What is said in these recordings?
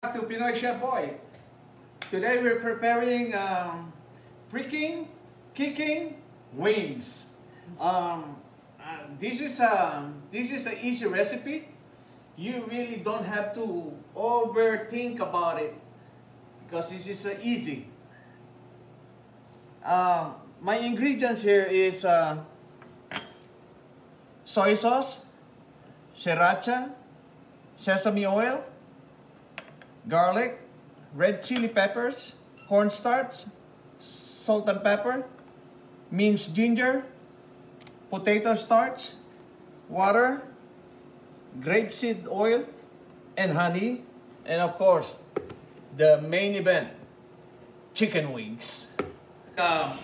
to Pinoy Chef Boy. Today we're preparing um, pricking, kicking wings. Um, uh, this is a this is an easy recipe. You really don't have to overthink about it because this is uh, easy. Uh, my ingredients here is uh, soy sauce, sriracha, sesame oil, garlic, red chili peppers, cornstarch, salt and pepper, minced ginger, potato starch, water, grapeseed oil, and honey, and of course, the main event, chicken wings. Uh,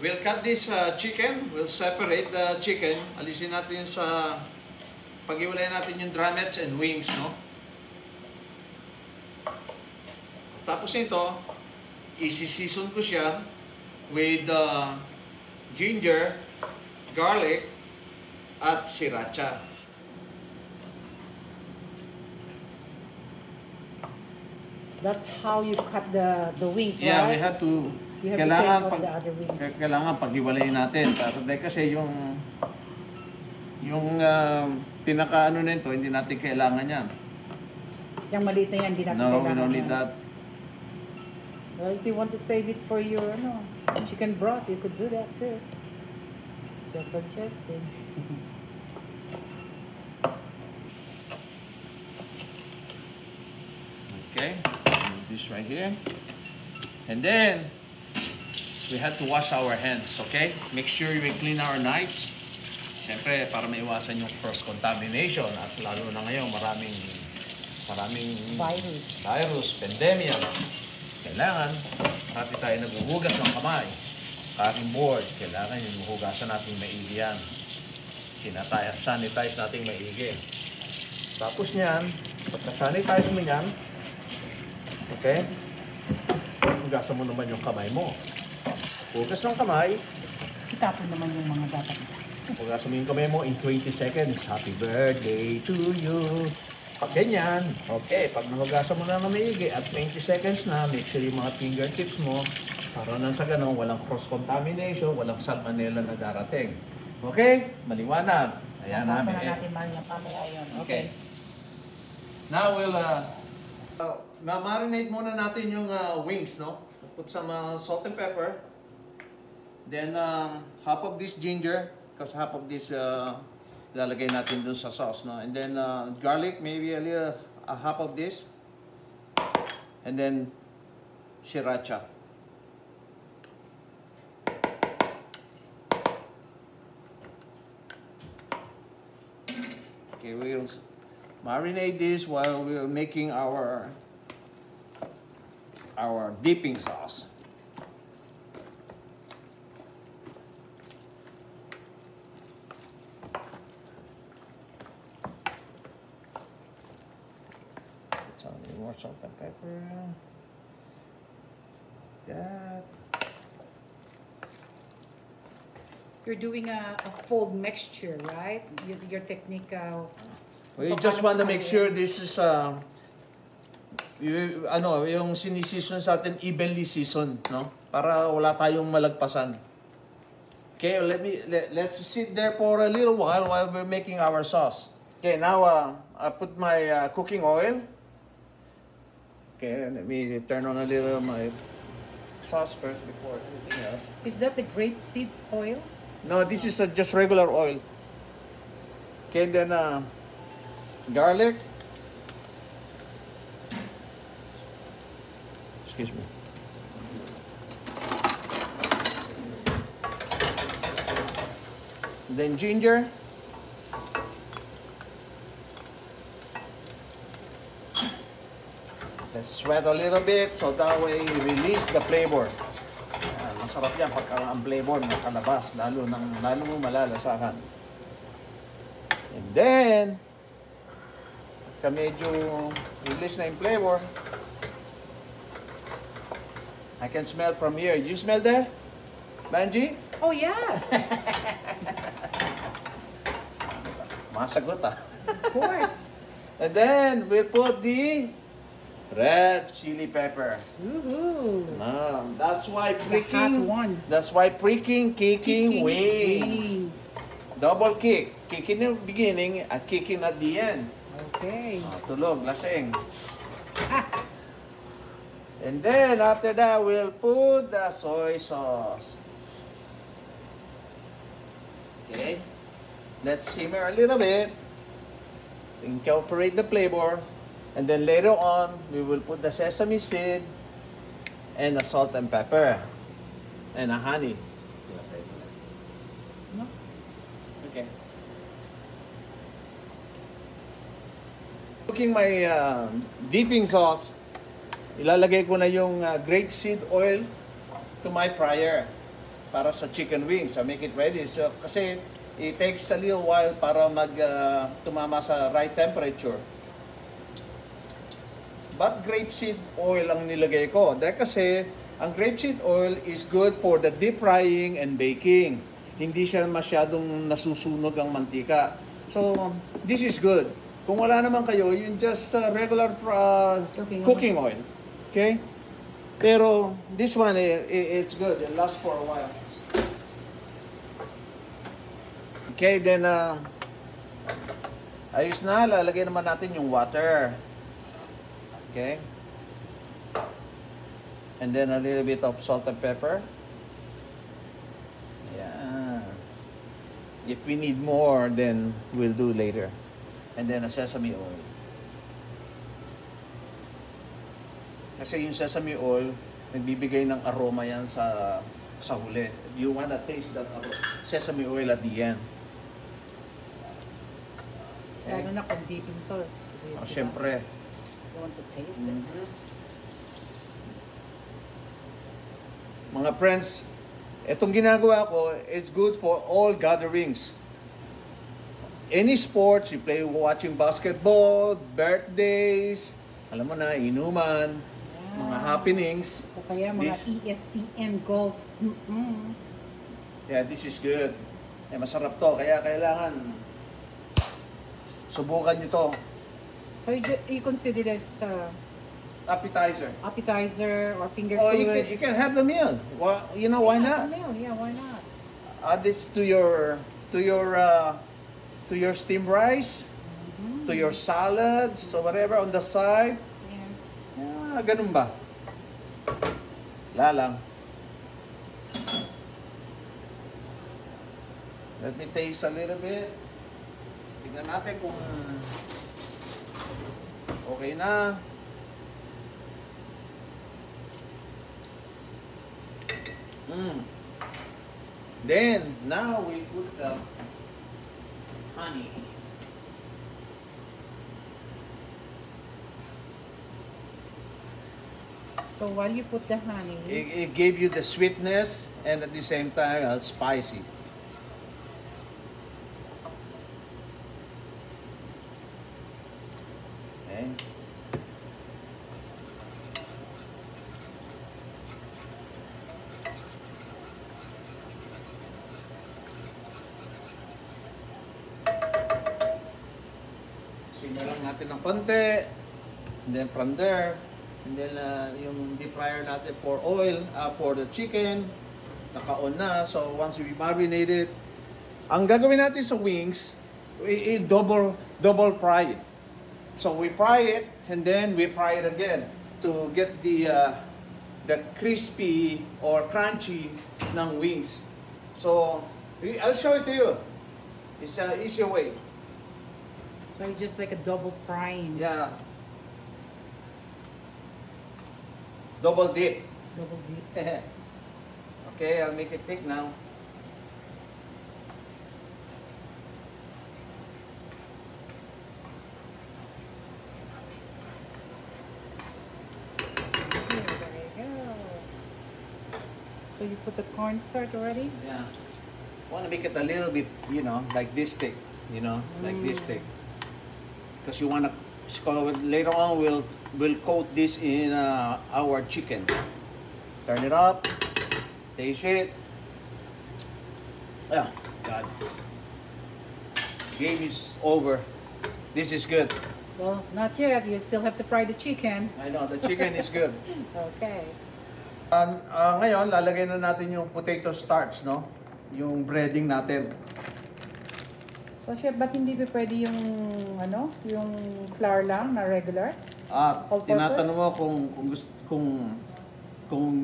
we'll cut this uh, chicken, we'll separate the chicken, alisin natin sa, pag-iwalay natin yung drumettes and wings, no? Tapos nito, isi-season ko siya with uh, ginger, garlic, at sriracha. That's how you cut the the wings, Yeah, right? we have to, You have to kailangan, take off pag, the other wings. kailangan pag-iwalayin natin. Kasi, kasi yung, yung uh, pinaka-ano nito, hindi natin kailangan yan. Yung maliit na yan, hindi natin No, we kailangan don't need yan. that. Well, if you want to save it for your ano, chicken broth, you could do that too. Just suggesting. Okay, move this right here. And then, we have to wash our hands, okay? Make sure we clean our knives. Siyempre, para maiwasan yung cross-contamination at lalo na ngayon, maraming maraming Virus. virus, pandemya. Kailangan, marami tayo naghuhugas ng kamay. Cutting board, kailangan yung hugasan natin maigi yan. Sinataya, sanitize natin maigi. Tapos niyan, pagka-sanitize mo niyan, okay, hugasan mo naman yung kamay mo. Hugas ng kamay, Itapon naman yung mga dapat. Hugasan mo yung kamay mo in 20 seconds. Happy birthday to you. Pag ganyan, okay, pag nahugasan mo na ng maigi at 20 seconds na, make sure yung mga fingertips mo, para nang sa ganun, walang cross-contamination, walang salmonella na darating. Okay? Maliwanag. Ayan namin. na natin yung pamaya yun. Okay. Now we'll uh, uh ma-marinate muna natin yung uh, wings, no? Put some uh, salt and pepper. Then um, half of this ginger, because half of this uh, lalagay natin dun sa sauce, no? And then uh, garlic, maybe a little, a half of this. And then sriracha. Okay, we'll marinate this while we're making our our dipping sauce. Put some more salt and pepper. That. You're doing a, a fold mixture, right? Your, your technique, uh, We just want to make sure this is uh, y- ano, yung siniseason sa atin evenly seasoned, no? Para wala tayong malagpasan. Okay, let me let, let's sit there for a little while while we're making our sauce. Okay, now uh, I put my uh, cooking oil. Okay, let me turn on a little of my sauce first before anything else. is that the grapeseed oil? No, this is uh, just regular oil. Okay, then uh, garlic. Excuse me. Then ginger. Let's sweat a little bit so that way release the flavor. Ayan, masarap yan pagka ang flavor nakalabas, lalo, nang, lalo mo malalasahan. And then, pagka medyo release na yung flavor, I can smell from here. You smell there? Banji? Oh yeah, Masagot ah. of course. And then, we'll put the red chili pepper. Woohoo! Ah, that's why freaking, one. that's why freaking kicking Kicking wings. wings. Double kick. Kick in the beginning at kicking at the end. Okay. Ah, tulog, lasing. Ah, And then after that, we'll put the soy sauce. Okay. Let's simmer a little bit. Incorporate the flavor. And then later on, we will put the sesame seed and the salt and pepper and the honey. no? Okay. Cooking my uh, dipping sauce, ilalagay ko na yung uh, grapeseed oil to my fryer para sa chicken wings. I make it ready. So, kasi it takes a little while para mag uh, tumama sa right temperature. But grapeseed oil ang nilagay ko. Dahil kasi ang grapeseed oil is good for the deep frying and baking. Hindi siya masyadong nasusunog ang mantika. So, this is good. Kung wala naman kayo, yung just uh, regular uh, Cooking oil. cooking oil. Okay? Pero this one, i- i- it's good. It lasts for a while. Okay, then uh, ayos na. Lalagay naman natin yung water. Okay? And then a little bit of salt and pepper. Yeah. If we need more, then we'll do later. And then a sesame oil. Kasi yung sesame oil, nagbibigay ng aroma yan sa sa huli. You wanna taste that sesame oil at the end. Okay? Lalo na kung dipping sauce. Oh, Diba? syempre. Want to taste it? Mga friends, itong ginagawa ko, it's good for all gatherings. Any sports, you play watching basketball, birthdays, alam mo na, inuman, mga Yeah. happenings. O kaya mga This- ESPN golf. Mm-mm. Yeah, this is good. Eh, masarap to, kaya kailangan subukan nyo to. So you, you consider this uh, Appetizer. appetizer or finger Oh, you food? can, you can have the meal. Well, you know, why Yeah, not? meal. Yeah, why not? add this to your to your uh, to your steamed rice, Mhm. to your salads, or whatever on the side. Yeah. Ah, ganun ba? Wala lang. Let me taste a little bit. Tingnan natin kung okay na. Mm. Then, now we put the honey. So while you put the honey, It, it gave you the sweetness and at the same time uh, spicy. From there, and then uh, yung deep fryer natin for oil, uh, for the chicken, naka-on na. So once we marinate it, ang gagawin natin sa wings, i, i- double double fry it. So we fry it and then we fry it again to get the uh, the crispy or crunchy ng wings. So I'll show it to you. It's an easier way. so just like a double frying. Yeah. Double dip. Double dip. okay, I'll make it thick now. There you go. So you put the cornstarch already? Yeah. Want to make it a little bit, you know, like this thick, you know, like this Mm. thick. Because you want to, later on we'll we'll coat this in uh, our chicken. Turn it up, taste it. Yeah, God. Game is over. This is good. Well, not yet. You still have to fry the chicken. I know, the chicken is good. Okay. Uh, uh, ngayon, lalagay na natin yung potato starch, no? Yung breading natin. So, chef, ba't hindi pa pwede yung, ano, yung flour lang na regular? At All-purpose? tinatanong mo kung kung gusto kung kung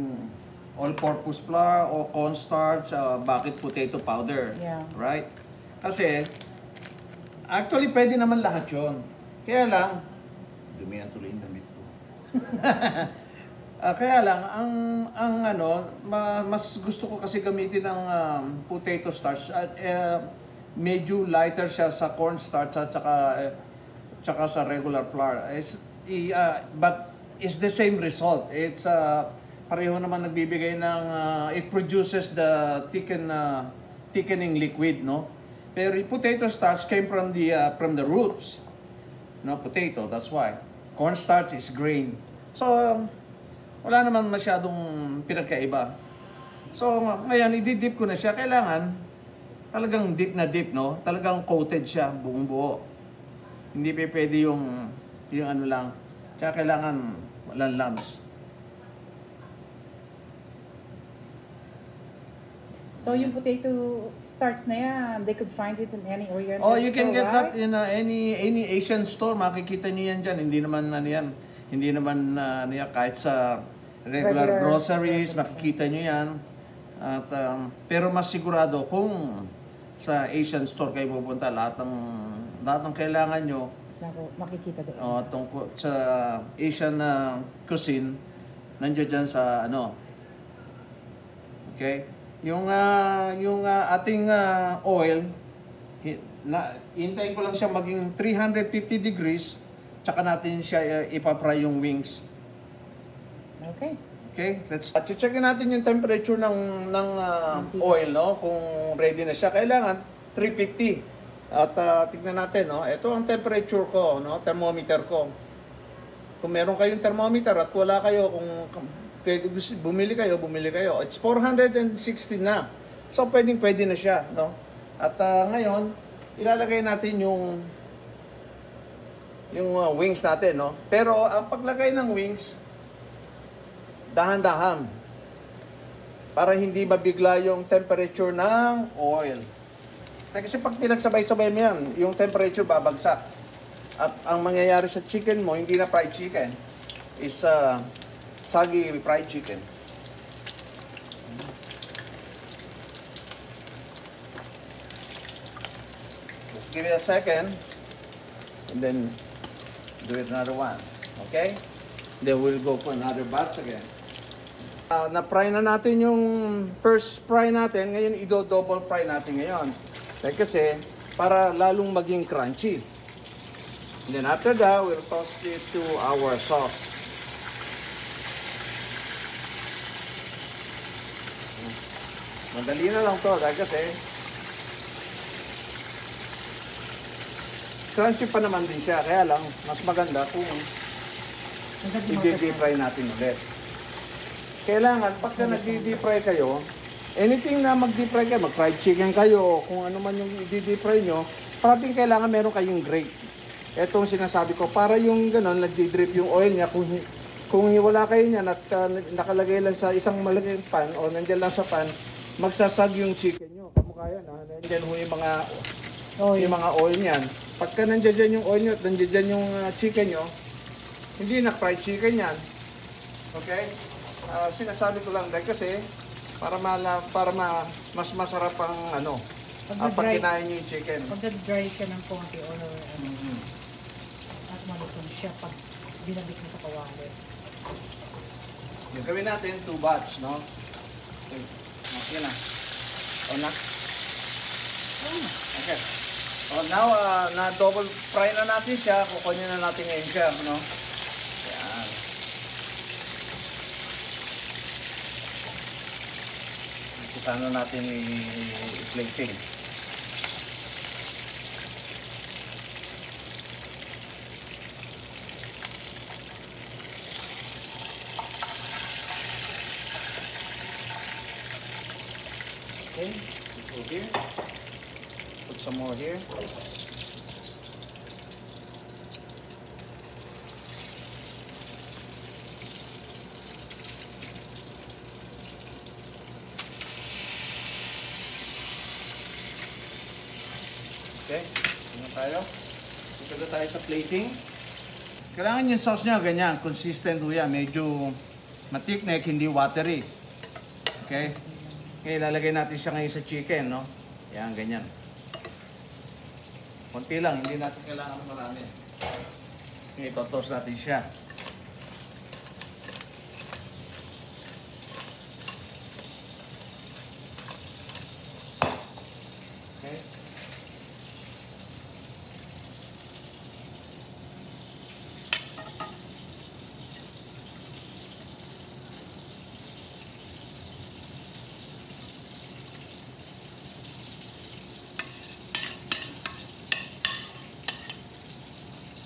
all-purpose flour o cornstarch, uh, bakit potato powder? Yeah. Right? Kasi actually pwede naman lahat 'yon. Kaya lang dumi ang tuloy yung damit ko. Ah, kaya lang ang ang ano, ma- mas gusto ko kasi gamitin ng um, potato starch at eh, medyo lighter siya sa cornstarch at saka eh, tsaka sa regular flour. It's, ah, but it's the same result. It's uh, pareho naman nagbibigay ng ah, it produces the thicken uh, thickening liquid, no? Pero potato starch came from the ah, from the roots. No, potato, that's why. Cornstarch is grain. So, um, wala naman masyadong pinagkaiba. So, ngayon, i-dip ko na siya. Kailangan, talagang dip na dip, no? Talagang coated siya, buong buo. Hindi pa pwede yung, yung ano lang. Kaya kailangan walang lumps. So, yung potato starch na yan, they could find it in any Oriental Oh, you can store, get right? that in uh, any any Asian store. Makikita niyo yan dyan. Hindi naman ano yan. Hindi naman uh, ano yan, kahit sa regular, Regular groceries, makikita niyo yan. At um, pero mas sigurado kung sa Asian store kayo pupunta, lahat ng lahat ng kailangan nyo Naku, makikita doon. uh, tungkol sa Asian na cuisine nandiyan dyan sa ano. Okay? Yung ah, yung ah, ating ah, oil hi- na hintayin ko lang siya maging 350 degrees tsaka natin siya uh, ipapry yung wings. Okay. Okay? Let's at check natin yung temperature ng ng ah, oil no kung ready na siya. Kailangan 350. At ah, tignan natin no. Ito ang temperature ko no, thermometer ko. Kung meron kayong thermometer at wala kayo kung pwede bumili kayo, bumili kayo. It's 460 na. So pwedeng pwede na siya, no? At ah, ngayon, ilalagay natin yung yung ah, wings natin, no? Pero ang paglagay ng wings, dahan-dahan para hindi mabigla yung temperature ng oil. Kasi pag pinagsabay-sabay mo yan, yung temperature babagsak. At ang mangyayari sa chicken mo, hindi na fried chicken, is uh, soggy fried chicken. Just give it a second, and then do it another one. Okay? Then we'll go for another batch again. Ah, na-fry na natin yung first fry natin. Ngayon, i-double fry natin ngayon. Dahil kasi, para lalong maging crunchy. And then after that, we'll toss it to our sauce. Madali na lang to dahil kasi crunchy pa naman din siya. Kaya lang, mas maganda kung i-deep fry natin ulit. Kailangan, pagka nag-deep fry kayo, anything na mag-deep fry kayo, mag-fried chicken kayo, kung ano man yung i-deep fry nyo, parating kailangan meron kayong grate. Ito ang sinasabi ko, para yung gano'n, nag-drip yung oil niya, kung, kung wala kayo niyan at uh, nakalagay lang sa isang malaking pan o nandiyan lang sa pan, magsasag yung chicken nyo. Kamukha yan, ha? Nandiyan ho yung mga, Oh, yung mga oil niyan. Pagka nandiyan dyan yung oil nyo at nandiyan dyan yung uh, chicken nyo, hindi na fried chicken yan. Okay? Ah, sinasabi ko lang dahil kasi para mala, para ma, mas masarap ang ano, Pag uh, pag na-dry- kinain nyo yung chicken. Pag-dry siya ng konti o ano, Mhm. at malutong siya pag dinabit mo sa kawali. Yung gawin natin, two batch, no? Okay. Okay na. O na? Okay. So now, ah, na double fry na natin siya. Kukunin na natin ngayon siya, no? Saan na natin i-plating? Okay. Put some more here. Tayo. Dito tayo sa plating. Kailangan yung sauce niya ganyan, consistent ho yan. Medyo matiknek, hindi watery. Okay? Okay, lalagay natin siya ngayon sa chicken, no? Yan, ganyan. Konti lang, hindi natin kailangan ng marami. Okay, totos natin siya.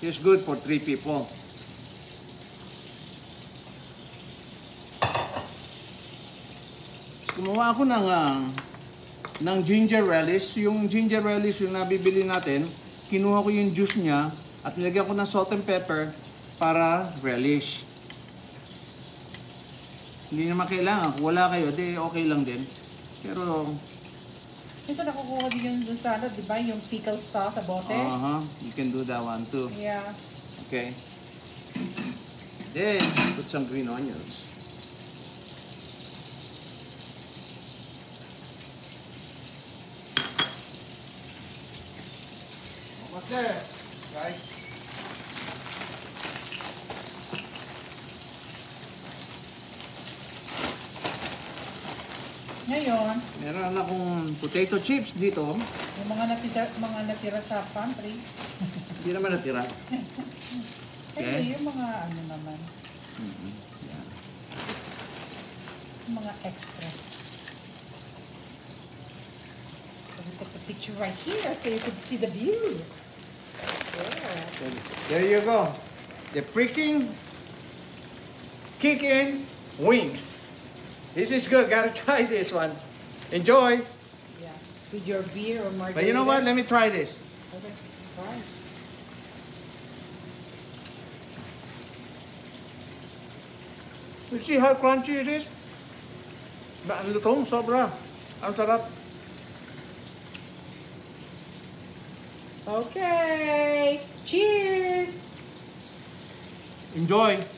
It's good for three people. Gumawa ako ng ah, ng ginger relish. Yung ginger relish yung nabibili natin, kinuha ko yung juice niya at nilagyan ko ng salt and pepper para relish. Hindi naman kailangan. Kung wala kayo, di okay lang din. Pero, Kasi nakukuha din yung dun sa ano, di ba? Yung pickle sauce sa bote. uh you can do that one too. Yeah. Okay. Then, put some green onions. Almost there, guys. Ngayon, Meron akong potato chips dito. yung mga natira, mga natira sa pantry, Hindi naman natira. okay. yung mga ano naman, Mhm. Yan. yung mga extra. So we put the picture right here so you could see the view. Yeah. There you go. The freaking kick in wings. This is good. Gotta try this one. Enjoy. Yeah. With your beer or margarita. But you know what? Let me try this. Okay. Try. You see how crunchy it is? Ang lutong, sobra. Ang sarap. Okay. Cheers. Enjoy.